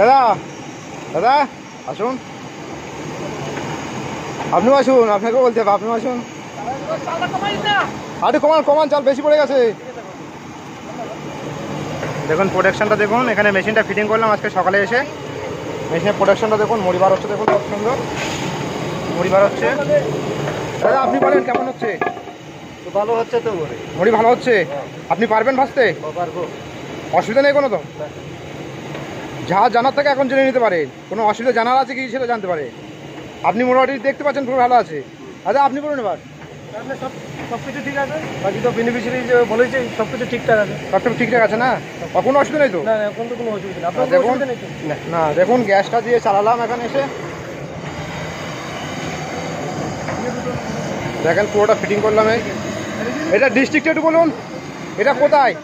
দাদা দাদা আসুন। আপনিও আসুন আপনাকেও বলতে হবে আপনিও আসুন। আরে কমান কমান চাল বেশি পড়ে গেছে। দেখুন প্রোডাকশনটা দেখুন এখানে মেশিনটা ফিটিং করলাম আজকে সকালে এসে। মেশিনের প্রোডাকশনটা দেখুন মুড়ি বার হচ্ছে দেখুন কত সুন্দর। মুড়ি বার হচ্ছে। দাদা আপনি বলেন কেমন হচ্ছে? ভালো হচ্ছে তো মুড়ি। ভালো হচ্ছে? আপনি পারবেন ভাসতে পারব। অসুবিধা নেই কোনো তো? যা জানার থাকে এখন জেনে নিতে পারে। কোনো অসুবিধা জানার আছে কি সেটা জানতে পারে। আপনি মোটামুটি দেখতে পাচ্ছেন পুরো ভালো আছে। আচ্ছা আপনি বলুন এবার। সব সব কিছু ঠিক আছে? বাকি তো বেনিফিশিয়ারি যে বলেছে সব কিছু ঠিকঠাক আছে। সবটা ঠিকঠাক আছে না? কোনো অসুবিধা নেই তো? না না এখন তো কোনো অসুবিধা নেই। দেখুন। না দেখুন গ্যাসটা দিয়ে চালালাম এখানে এসে। দেখেন পুরোটা ফিটিং করলাম এটা ডিস্ট্রিক্টটা একটু বলুন। এটা কোথায়?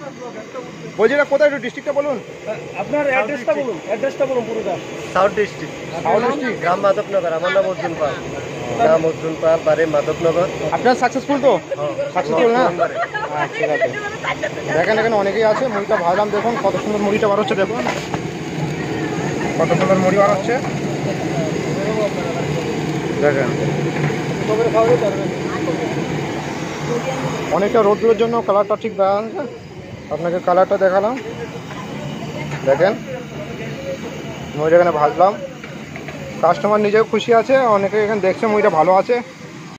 বলছি এটা কোথায় একটু ডিস্ট্রিক্টটা বলুন। আপনার অ্যাড্রেসটা বলুন অ্যাড্রেসটা বলুন পুরোটা। সাউথ ডিস্ট্রিক্ট সাউথ ডিস্ট্রিক্ট গ্রাম মাধবনগর আমার নাম অর্জুন পাল। গ্রাম অর্জুন পাল বাড়ি মাধবনগর। আপনার সাকসেসফুল তো? সাকসেসফুল না? হ্যাঁ ঠিক আছে। দেখেন এখানে অনেকেই আছে মুড়িটা ভাজলাম দেখুন কত সুন্দর মুড়িটা বার হচ্ছে দেখুন। কত সুন্দর মুড়ি বার হচ্ছে। দেখেন। অনেকটা রোদ্রের জন্য কালারটা ঠিক দেখা আপনাকে কালারটা দেখালাম। দেখেন, মুড়িটা এখানে ভাজলাম। কাস্টমার নিজেও খুশি আছে, অনেকে এখানে দেখছে ময়ূরটা ভালো আছে।